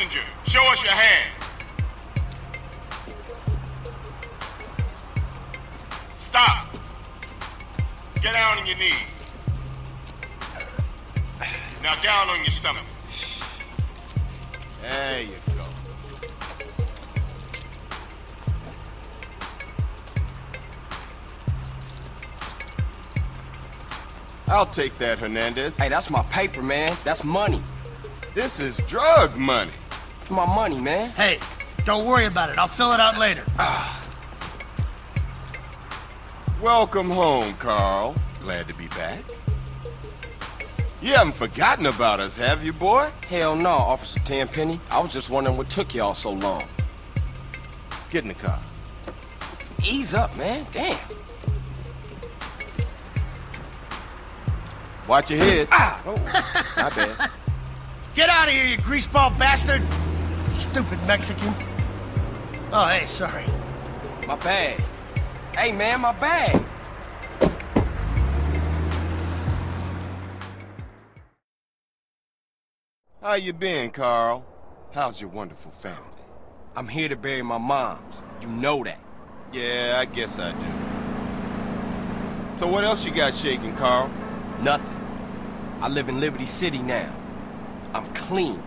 Passenger, show us your hand. Stop. Get down on your knees. Now down on your stomach. There you go. I'll take that, Hernandez. Hey, that's my paper, man. That's money. This is drug money. My money, man. Hey, don't worry about it. I'll fill it out later. Welcome home, Carl. Glad to be back. You haven't forgotten about us, have you, boy? Hell no, Officer Tenpenny. I was just wondering what took y'all so long. Get in the car. Ease up, man. Damn. Watch your head. Ah! Oh, my bad. Get out of here, you greaseball bastard! Stupid Mexican. Oh, hey, sorry. My bag. Hey, man, my bag. How you been, Carl? How's your wonderful family? I'm here to bury my moms. You know that. Yeah, I guess I do. So what else you got shaking, Carl? Nothing. I live in Liberty City now. I'm clean.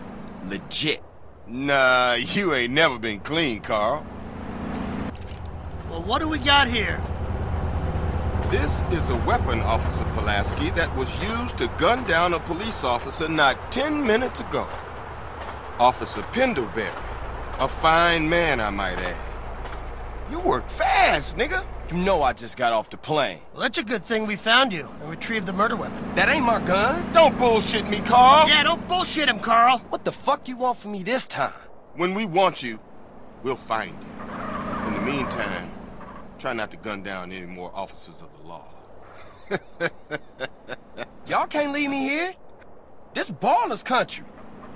Legit. Nah, you ain't never been clean, Carl. Well, what do we got here? This is a weapon, Officer Pulaski, that was used to gun down a police officer not ten minutes ago. Officer Pendlebury. A fine man, I might add. You work fast, nigga. You know I just got off the plane. Well, that's a good thing we found you and retrieved the murder weapon. That ain't my gun. Don't bullshit me, Carl. Yeah, don't bullshit him, Carl. What the fuck you want from me this time? When we want you, we'll find you. In the meantime, try not to gun down any more officers of the law. Y'all can't leave me here. This Ballas country.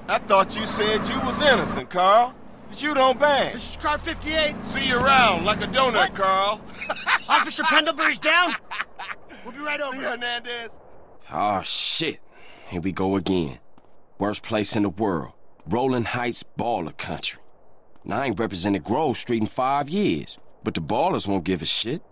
I thought you said you was innocent, Carl. But you don't bang. This is car 58. See you around like a donut, What? Carl. Officer Pendlebury's down. We'll be right over. See, Hernandez? Oh, shit. Here we go again. Worst place in the world. Rolling Heights Ballas country. And I ain't represented Grove Street in five years, but the Ballas won't give a shit.